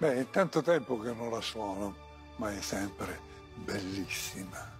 Beh, è tanto tempo che non la suono, ma è sempre bellissima.